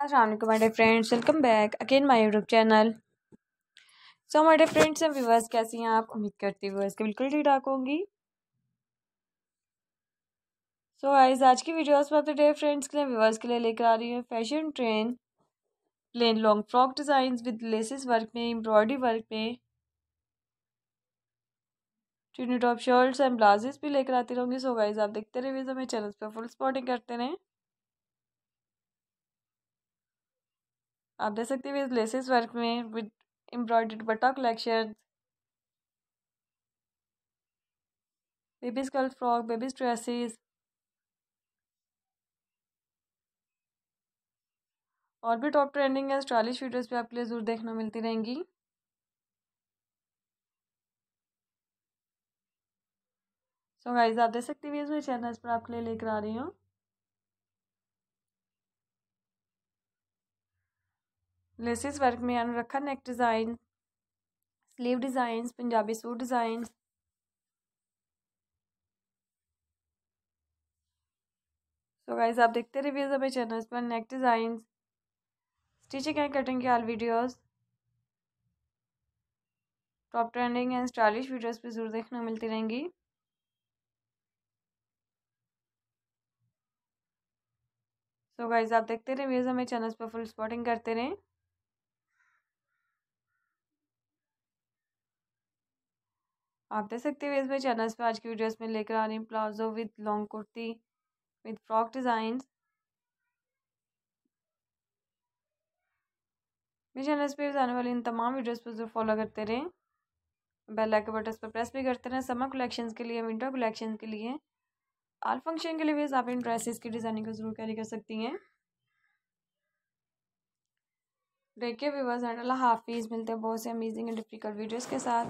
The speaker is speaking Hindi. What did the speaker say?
My dear friends. Welcome back again, my YouTube channel. So, my dear friends and कैसी हैं आप? उम्मीद करती हूँ इसके बिल्कुल ठीक ठाक होंगी। सो आइज़ आज की वीडियोस में अपने डेयर फ्रेंड्स के लिए व्यूवर्स के लिए लेकर आ रही हूँ fashion trend plain long frock design with laces work में एम्ब्रॉयडरी वर्क में। चुनी टॉप शर्ट्स एंड ब्लाउजेस भी लेकर आती रहूँगी। सो गाइस आप देखते रहिए हमें चैनल पर फुल स्पॉटिंग करते रहें। आप देख सकते हैं लेसेस वर्क में विद एम्ब्रॉयडर्ड बटा collection babies girl frock babies dresses और भी टॉप ट्रेंडिंग है स्टाइलिश वीडियोस भी आपके लिए ज़रूर देखना मिलती रहेंगी। सो गाइस आप देख सकते हैं मेरे चैनल पर आपके लिए लेकर आ रही हूँ। लेसिस वर्क में अनुरखा neck design sleeve design Punjabi suit design so guys आप देखते रहिए हमें चैनल पर neck design stitching and cutting के all videos top trending and stylish videos भी ज़रूर देखने मिलती रहेंगी. सो गाइज़ आप देखते रहे व्यूज़ हमें चैनल पर फुल स्पॉटिंग करते रहें. आप देख सकते हैं इसमें चैनल्स पे आज की वीडियोस में लेकर आ रही हूँ। Palazzo with long kurti, with frock design मेरे चैनल्स पे आने वाली इन तमाम वीडियोस पर ज़रूर फॉलो करते रहें। बेल आइकन बटन पर प्रेस भी करते रहें समर कलेक्शंस के लिए विंटर कलेक्शन के लिए। आल फ़ंक्शन के लिए भी आप इन ड्रेसेस की डिज़ाइनिंग को ज़रूर कैरी कर सकती हैं। देखिए व्यूवर्स एंड अल्लाह हाफिज़। मिलते हैं बहुत से अमेजिंग एंड डिफ़िकल्ट वीडियोज़ के साथ।